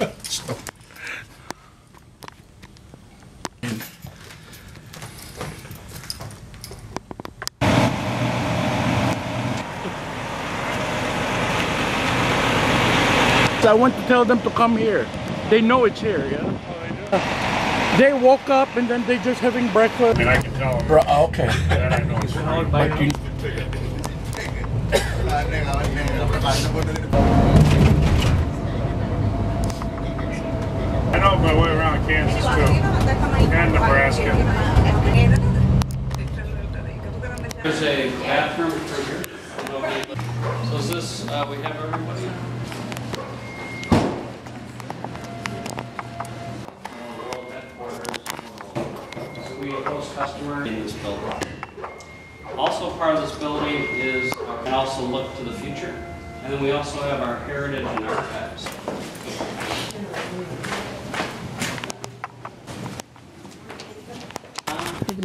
So, So I want to tell them to come here. They know it's here, yeah? They woke up and then they just having breakfast. I mean, I can tell them Bro, okay. that I know it's free. You, I know my way around Kansas too. And Nebraska. There's a bathroom for here. So is this, uh, we have everybody? So we host customers in this building. Also part of this building is, uh, and also look to the future. And then we also have our heritage and archives.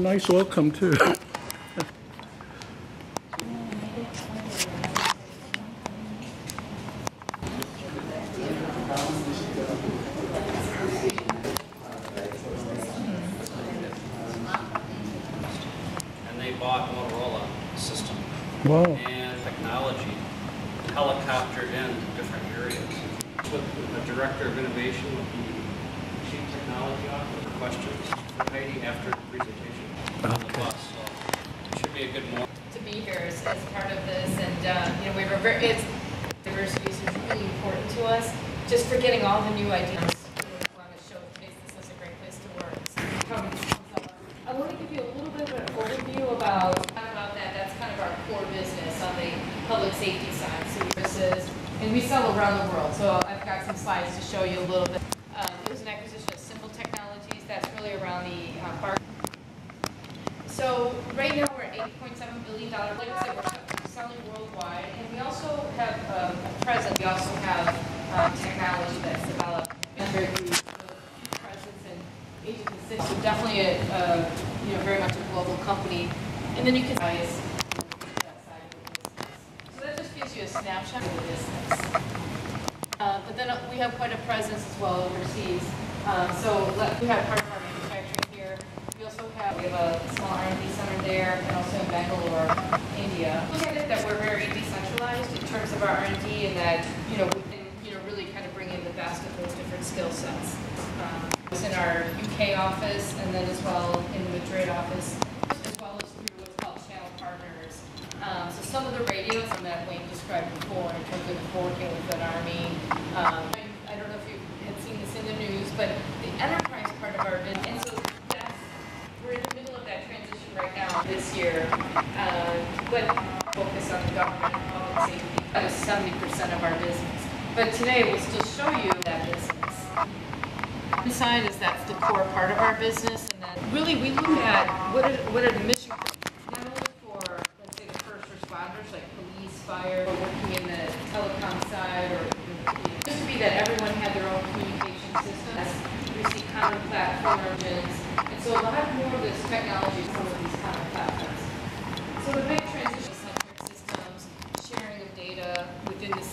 Nice welcome too. And they bought Motorola system. Wow. and technology helicoptered in different areas. With the Director of Innovation, with the Chief Technology Officer, questions for Heidi after the presentation on the Okay. bus. So it should be a good morning. to be here as, as part of this, and, uh, you know, we were very, it's, diversity is really important to us, just for getting all the new ideas. We want to showcase this as a great place to work. Come- come I want to give you a little bit of an overview about, that, that's kind of our core business on the public safety side, services, and we sell around the world, so I've got some slides to show you a little bit. Um, it was an acquisition of Simple Technologies, that's really around the, uh, bar so right now, we're at eight point seven billion dollars. Like I said, we're selling worldwide, and we also have um, a presence. We also have um, technology that's developed under the presence in Asia Pacific. So definitely a, a, you know, very much a global company. And then you can size. So that just gives you a snapshot of the business. Uh, But then uh, we have quite a presence as well overseas. Um, So let- we have part of our manufacturing here. We also have, we have a small R&D center there and also in Bangalore, India. Look at it that we're very decentralized in terms of our R&D and that, you know, we can, you know, really kind of bring in the best of those different skill sets. Um, in our UK office and then as well in the Madrid office, as well as through what's called channel partners. Um, So some of the radios that Wayne described before in terms of working with an army. um, I I don't know if you had seen this in the news, but the enterprise part of our business, and so that's, we're in the middle of that transition right now this year. uh, But focus on the government and public safety, that seventy percent of our business. But today, we'll still show you that business. Inside is that's the core part of our business, and then really we look at what are, what are the mission, not only for, let's say, the first responders, like police, fire, or working in the telecom side, or just to be that everyone had their own communication systems. We see common platforms, and so a lot more of this technology is some of these common platforms. So the big transition is centric systems, sharing of data within the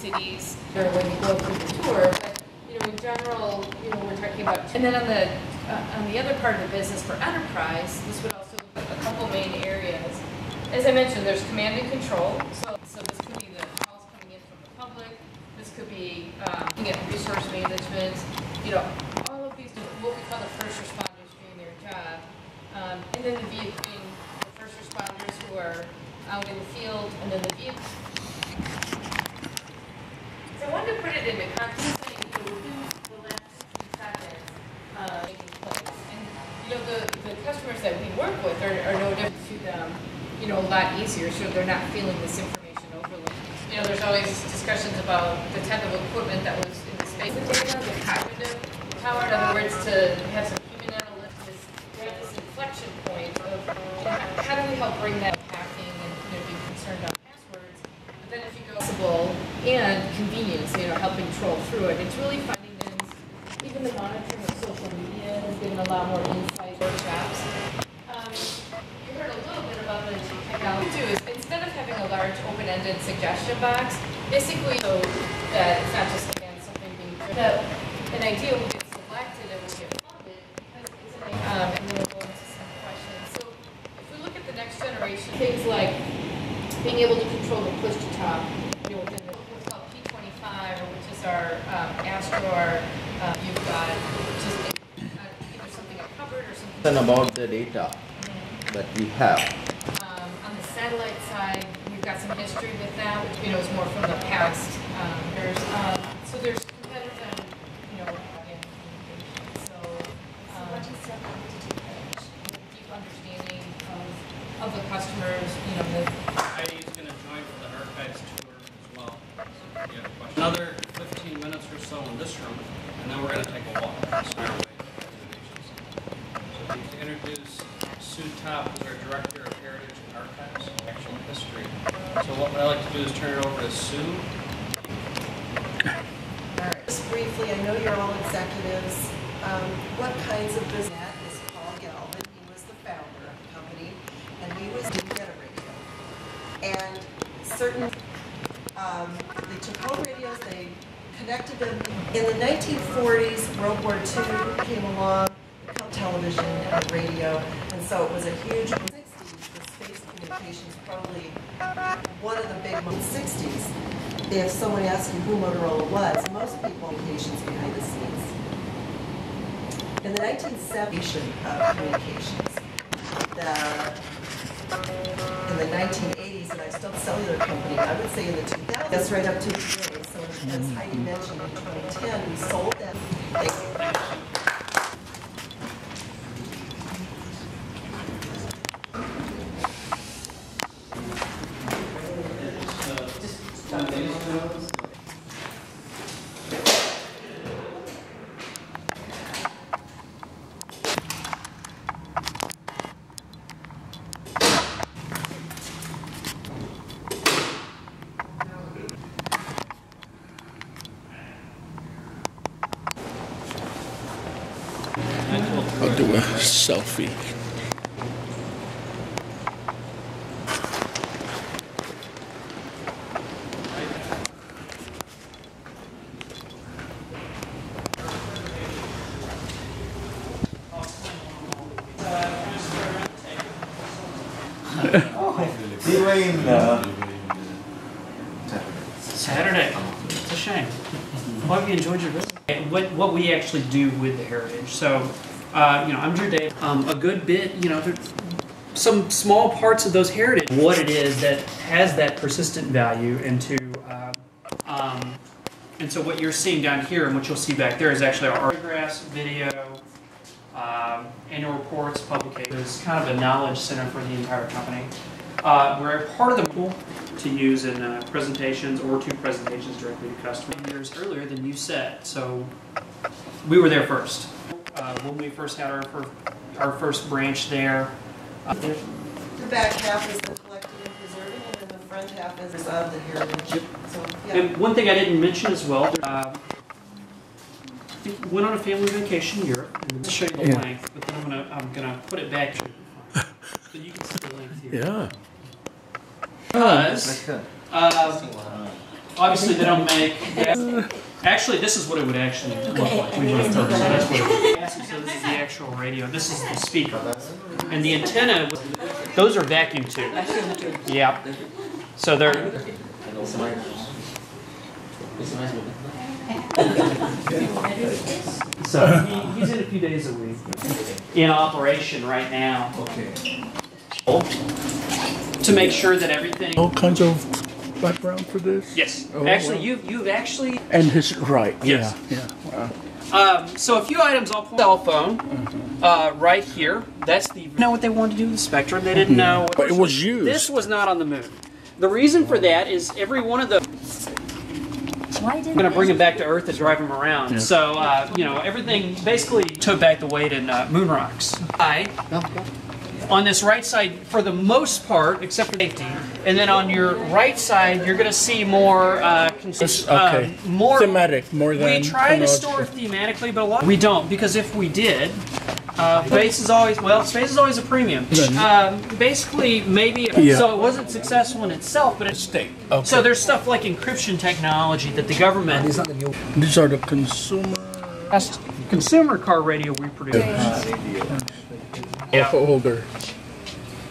or when you go through the tour, but, you know, in general, you know, we're talking about, and then on the, uh, on the other part of the business for enterprise, this would also a couple main areas. As I mentioned, there's command and control, so, so this could be the calls coming in from the public, this could be, um, looking at resource management, you know, all of these, what we call the first responders doing their job. Um, and then the vehicle, being the first responders who are out in the field, and then the vehicle. So I wanted to put it into context, saying, you know, within the last sixty seconds, uh, taking place. And, you know, the, the customers that we work with are, are no different to them, you know, a lot easier, so they're not feeling this information overload. You know, there's always discussions about the type of equipment that was in the space, the data, the cognitive power, in other words, to have some human analytics, we're at this inflection point of, how do we help bring that hacking and, you know, concerned about passwords, but then if you go possible and convenience, you know, helping troll through it, it's really finding things, even the monitoring of social media has given a lot more insight Um, you heard a little bit about the technology too, is instead of having a large open-ended suggestion box, basically so that it's not just again something being, that an idea will get selected and will get funded because it's an, um, and we'll go into some questions. So if we look at the next generation, things like being able to control the push to talk, you know, within the, what's called P twenty-five, which is our, um, Astro, our, uh, you've got, about the data that we have. Um, on the satellite side, we've got some history with that, which, you know, is more from the past. Um, there's, um, so there's competitive and, you know. So, um, deep understanding of, of the customers, you know, the, Heidi's gonna join for the archives tour as well. So if you have a question. Another fifteen minutes or so in this room, and then we're gonna take a walk. It's our way to presentations. So I'd like to introduce Sue Top, who's our Director of Heritage and Archives, Actual History. So what I'd like do is turn it over to Sue. Just briefly, I know you're all executives. Um, What kinds of business? That is Paul Galvin. He was the founder of the company, and he was didn't radio. And certain, um, they took home radios, they connected them. In the 1940s, World War II came along, television and radio, and so it was a huge. 60s, the communications probably one of the big 60s if someone asked you who Motorola was, most people communications behind the scenes. In the 1970s, uh, communications, the, in the 1980s, and I still cellular company, I would say in the 2000s, that's right up to today. So as Heidi mentioned, in 2010, we sold them. Thank you. I'll do a selfie. In uh, Saturday. It's a shame. Hope you enjoyed your visit. What, what we actually do with the heritage. So, uh, you know, I'm Drew Dave. Um, a good bit, you know, some small parts of those heritage. What it is that has that persistent value into, uh, um, and so what you're seeing down here and what you'll see back there is actually our photographs, video, um, annual reports, publications. It's kind of a knowledge center for the entire company. Uh, we're part of the pool to use in uh, presentations or to presentations directly to customers. Earlier than you said, so we were there first. Uh, when we first had our first, our first branch there, uh, The back half is the collecting and preserving, and then the front half is of the heritage. So, yeah. And one thing I didn't mention as well, uh, went on a family vacation in Europe. And I'll show you the Yeah. length, but then I'm gonna I'm gonna put it back so you can see the length here. Yeah. Because uh, obviously they don't make. Actually, this is what it would actually look like. We would have told you, so that's what it. So this is the actual radio. This is the speaker, and the antenna. Those are vacuum tubes. Yeah. So they're So he, he's in a few days a week. In operation right now. Okay. To make sure that everything. All kinds of background for this? Yes. Oh, actually, wow. you've you've actually. And his right. Yes. Yeah. Yeah. Wow. Um, so a few items. I'll pull cell phone. Uh, right here. That's the. Know what they wanted to do with the Spectrum? They didn't know. But it was used. This was not on the moon. The reason for that is every one of the. I'm going to bring them back to Earth and drive them around. Yeah. So, uh, you know, everything basically took back the weight in uh, moon rocks. I, on this right side, for the most part, except for safety, and then on your right side, you're going to see more. Uh, cons- okay. um, more Thematic more than. we try to store thematically, but a lot we don't because if we did, uh, space is always well, space is always a premium. Um, basically, maybe Yeah. so it wasn't successful in itself, but it's State. Okay. so there's stuff like encryption technology that the government. These are the consumer. Last consumer car radio we produced. Yeah. Older.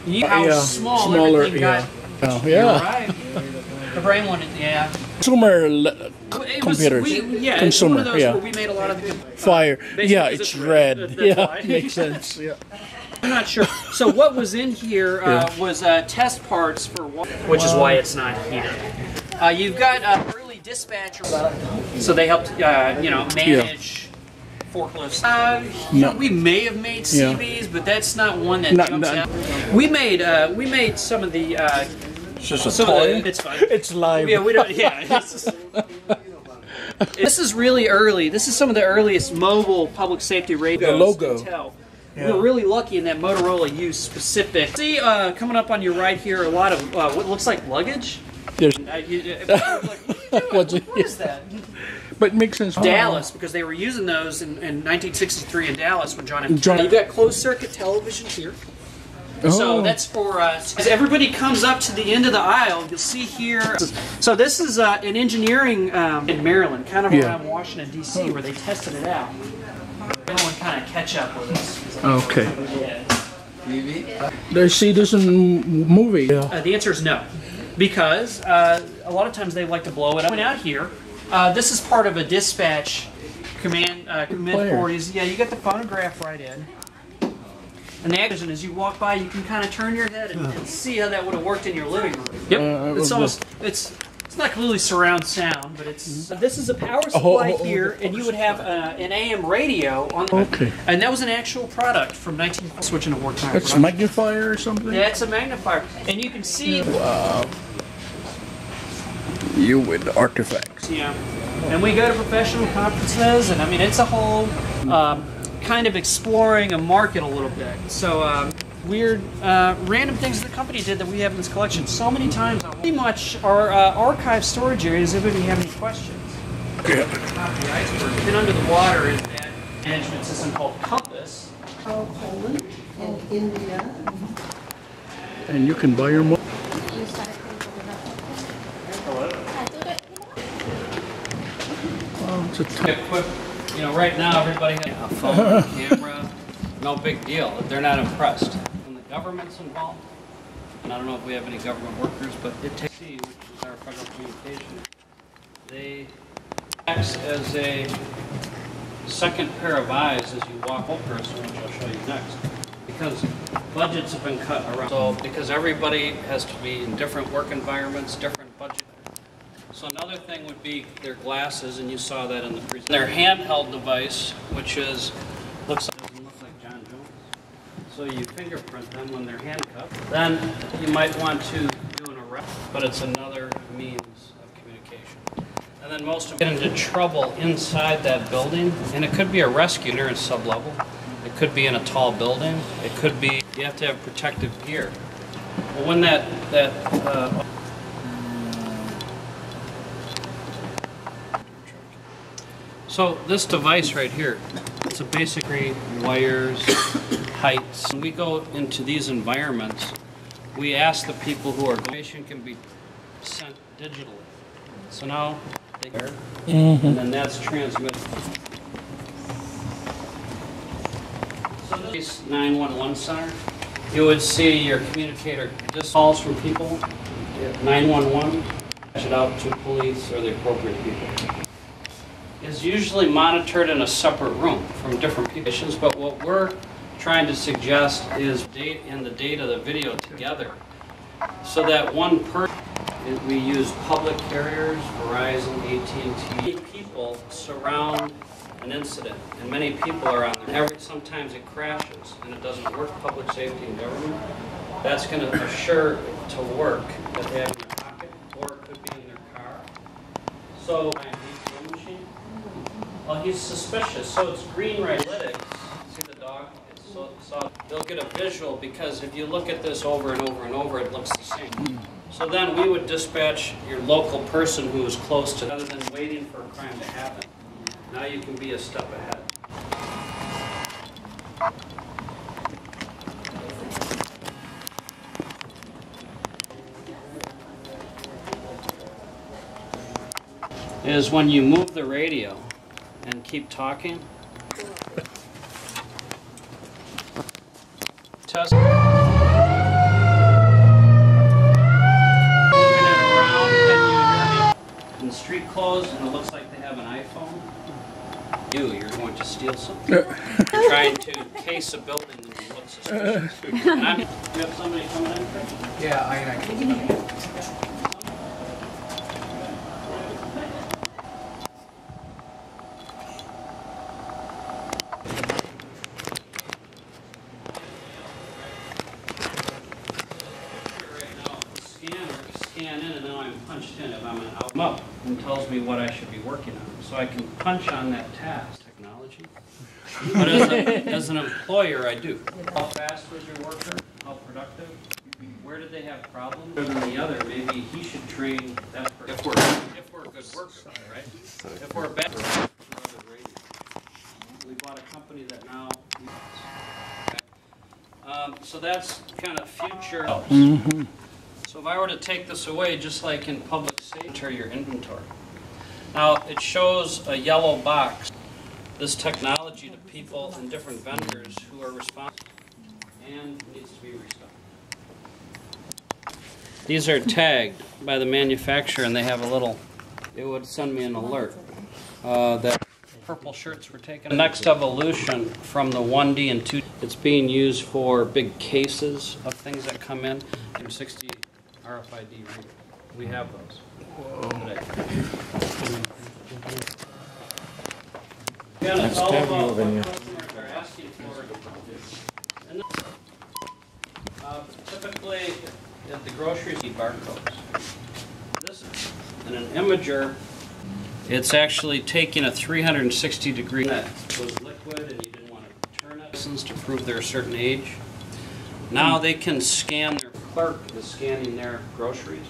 You- How Yeah, small smaller, everything yeah. got. Oh, You're yeah. right. The brain wanted, yeah. Consumer It was- computers. we- yeah, it's Consumer, one of those yeah. where we made a lot of the. Fire. Basically, Yeah, it's it's red. red. That's Yeah, why. makes sense. Yeah. I'm not sure. So what was in here uh, Yeah. was uh, test parts for one, which is why it's not here. Uh, you've got uh, early dispatcher, so they helped uh, you know manage forklifts. Uh, No. We may have made Yeah. CBs, but that's not one that Not- jumps not- out. We made uh, we made some of the. Uh, It's just a toy. the, it's fine. It's live. Yeah, we don't. Yeah. it's just- this is really early. This is some of the earliest mobile public safety radios. The logo. to tell. We were really lucky in that Motorola used specific. See, uh, coming up on your right here, a lot of uh, what looks like luggage. There's, Uh, you, uh, like, what, are you doing? What's it- what is that? but it makes sense. Dallas, because they were using those in, in 1963 in Dallas when John F. John- You've got closed circuit television here. So Oh. that's for us. as everybody comes up to the end of the aisle. You'll see here. So this is uh, an engineering um, in Maryland, kind of Yeah. around Washington D.C., where they tested it out. Everyone kind of catch up with us. Okay. Yeah. They see this in movie. Yeah. Uh, the answer is no, because uh, a lot of times they like to blow it up. Out here, uh, this is part of a dispatch command uh, mid player. 40s. Yeah, you got the phonograph right in. And the action as you walk by, you can kind of turn your head and, and see how that would have worked in your living room. Yep, Uh, it's uh, almost it's it's not completely surround sound, but it's this is a power Oh, supply oh, oh, here, and you would have uh, an AM radio on. The, Okay. And that was an actual product from 19 switching to wartime. It's a magnifier or something? Yeah, it's a magnifier, and you can see. You with artifacts. Yeah, and we go to professional conferences, and I mean it's a whole um, kind of exploring a market a little bit. So um, weird, uh, random things the company did that we have in this collection so many times. Pretty much our uh, archive storage areas. If anybody have any questions? Yeah. Top of the iceberg. Then under the water is that management system called Compass. Oh, Poland and India. And you can buy your mo- Oh, it's a you know, right now, everybody has a phone, camera, no big deal, they're not impressed. When the government's involved, and I don't know if we have any government workers, but it takes, which is our federal communication, they acts as a second pair of eyes as you walk over person, which I'll show you next. Because budgets have been cut around, so, because everybody has to be in different work environments, different so another thing would be their glasses, and you saw that in the presentation. Their handheld device, which is, looks like, doesn't look like John Jones. So you fingerprint them when they're handcuffed. Then you might want to do an arrest, but it's another means of communication. And then most of them get into trouble inside that building, and it could be a rescue near a sub-level. It could be in a tall building. It could be, you have to have protective gear. Well, when that, that, uh, So this device right here, it's a basically wires, heights. When we go into these environments, we ask the people who are information can be sent digitally. So now they mm-hmm. and then that's transmitted. So this 911 center, you would see your communicator just calls from people, 911, patch it out to police or the appropriate people is usually monitored in a separate room from different patients, but what we're trying to suggest is date and the data, of the video together, so that one person, we use public carriers, Verizon, AT&T, people surround an incident, and many people are on there. Every, sometimes it crashes, and it doesn't work, public safety and government. That's gonna assure to work, that they have in their pocket, or it could be in their car. So, my ATM machine, well, he's suspicious, so it's green Raylytics. See the dog? So, so they'll get a visual because if you look at this over and over and over, it looks the same. So then we would dispatch your local person who is close to, rather than waiting for a crime to happen. Now you can be a step ahead. Is when you move the radio, and keep talking. Test. Moving it around, can you hear me? And the street closed, and it looks like they have an iPhone. You, you're going to steal something. You're trying to case a building and you suspicious. And You have somebody coming in, Yeah, I, right now, the scanner, scan in and now I'm punched in. If I'm an out, up and tells me what I should be working on. So I can punch on that task, technology. But as, a, as an employer, I do. How fast was your worker? How productive? Where did they have problems? Better than the other, maybe he should train that person. If we're, if we're a good worker, right? If we're a bad. We bought a company that now. Um, so that's kind of future. So if I were to take this away, just like in public enter your inventory. Now, it shows a yellow box, this technology to people and different vendors who are responsible and needs to be restocked. These are tagged by the manufacturer and they have a little, it would send me an alert uh, that purple shirts were taken. The next evolution from the 1D and 2, it's being used for big cases of things that come in. 60 RFID. We have those. It's all about what Typically, at the groceries, you barcodes. This is, an imager it's actually taking a 360 degree that was liquid and you didn't want to turn it to prove they're a certain age. Now they can scan their clerk is scanning their groceries,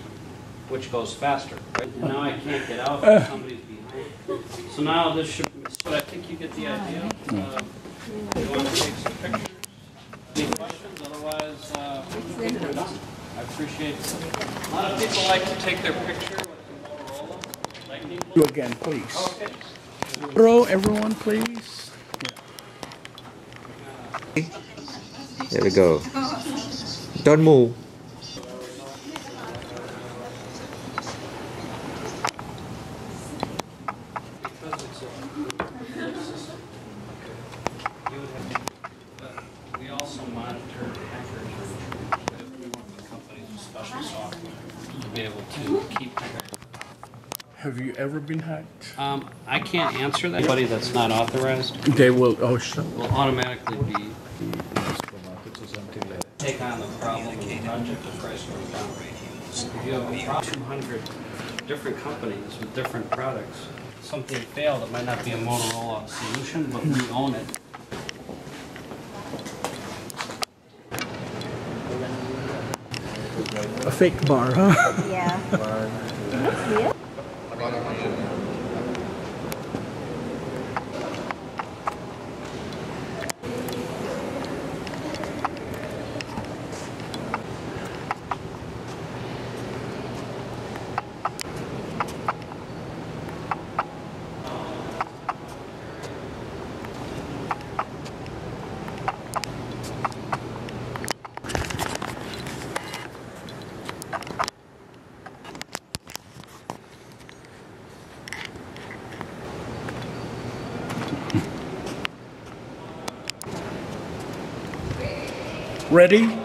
which goes faster. Right? And now I can't get out if somebody's behind. So now this should. But I think you get the idea. Uh, you want to take some pictures? Any questions? Otherwise, uh, we're done. I appreciate it. A lot of people like to take their picture with the Motorola You again, please. Okay. Row, everyone, please. There we go. Don't move. Because it's a system. You would have, but we also monitor hackers if we work with companies with special software to be able to keep track. Have you ever been hacked? Um, I can't answer that. Anybody that's not authorized They will, oh, shut will automatically be, take on the problem of the project, the price goes down. If you have a pro- 200 different companies with different products, something failed, it might not be a Motorola solution, but we own it. A fake bar, huh? Yeah. Ready?